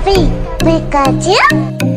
Chubby Pikachu.